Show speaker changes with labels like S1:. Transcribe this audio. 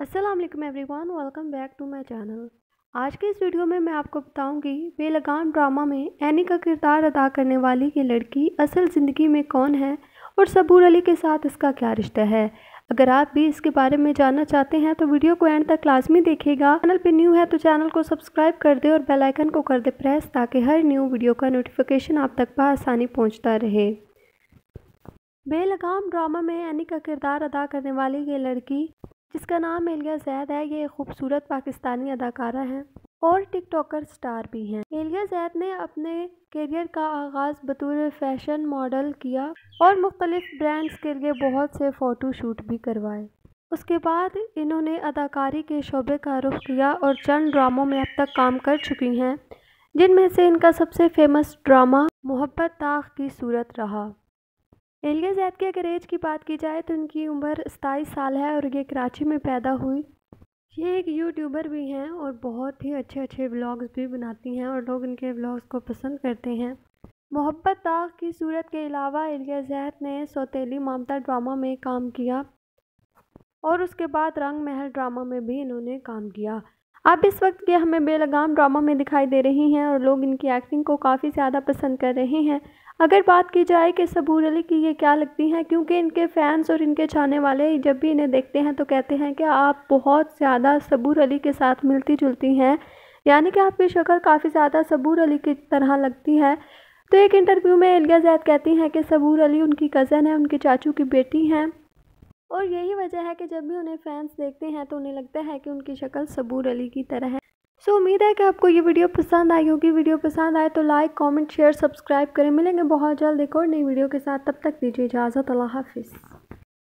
S1: वालेकुम everyone welcome back to my channel आज के इस वीडियो में मैं आपको बताऊँगी, बेलगाम ड्रामा में एनी का किरदार अदा करने वाली ये लड़की असल ज़िंदगी में कौन है और सबूर अली के साथ इसका क्या रिश्ता है। अगर आप भी इसके बारे में जानना चाहते हैं तो वीडियो को एंड तक लाजमी देखेगा चैनल पे न्यू है तो चैनल को सब्सक्राइब कर दे और बेल आइकन को कर दे प्रेस ताकि हर न्यू वीडियो का नोटिफिकेशन आप तक बसानी पहुँचता रहे। बेलगाम ड्रामा में एनी का किरदार अदा करने वाली ये लड़की जिसका नाम एलिया जैद है, ये खूबसूरत पाकिस्तानी अदाकारा हैं और टिकटॉकर स्टार भी हैं। एलिया जैद ने अपने करियर का आगाज़ बतौर फ़ैशन मॉडल किया और मुख्तलिफ़ ब्रांड्स के लिए बहुत से फ़ोटो शूट भी करवाए। उसके बाद इन्होंने अदाकारी के शोबे का रुख किया और चंद ड्रामों में अब तक काम कर चुकी हैं, जिनमें से इनका सबसे फ़ेमस ड्रामा, मोहब्बत ताख की सूरत रहा। एलिया जैद की अगर एज की बात की जाए तो इनकी उम्र सताईस साल है और ये कराची में पैदा हुई। ये एक यूट्यूबर भी हैं और बहुत ही अच्छे अच्छे व्लॉग्स भी बनाती हैं और लोग इनके व्लॉग्स को पसंद करते हैं। मोहब्बत दाग की सूरत के अलावा एलिया जैद ने सौतेली ममता ड्रामा में काम किया और उसके बाद रंग महल ड्रामा में भी इन्होंने काम किया। अब इस वक्त ये हमें बेलगाम ड्रामा में दिखाई दे रही हैं और लोग इनकी एक्टिंग को काफ़ी ज़्यादा पसंद कर रहे हैं। अगर बात की जाए कि सबूर अली की ये क्या लगती हैं, क्योंकि इनके फ़ैन्स और इनके चाहने वाले जब भी इन्हें देखते हैं तो कहते हैं कि आप बहुत ज़्यादा सबूर अली के साथ मिलती जुलती हैं। यानी कि आपकी शक्ल काफ़ी ज़्यादा सबूर अली की तरह लगती है। तो एक इंटरव्यू में एलिया जैद कहती हैं कि सबूर अली उनकी कज़न है, उनके चाचू की बेटी हैं। और यही वजह है कि जब भी उन्हें फैंस देखते हैं तो उन्हें लगता है कि उनकी शक्ल सबूर अली की तरह है। सो उम्मीद है कि आपको ये वीडियो पसंद आई होगी। वीडियो पसंद आए तो लाइक कमेंट शेयर सब्सक्राइब करें। मिलेंगे बहुत जल्द एक और नई वीडियो के साथ। तब तक दीजिए इजाज़त। अल्लाह हाफिज़।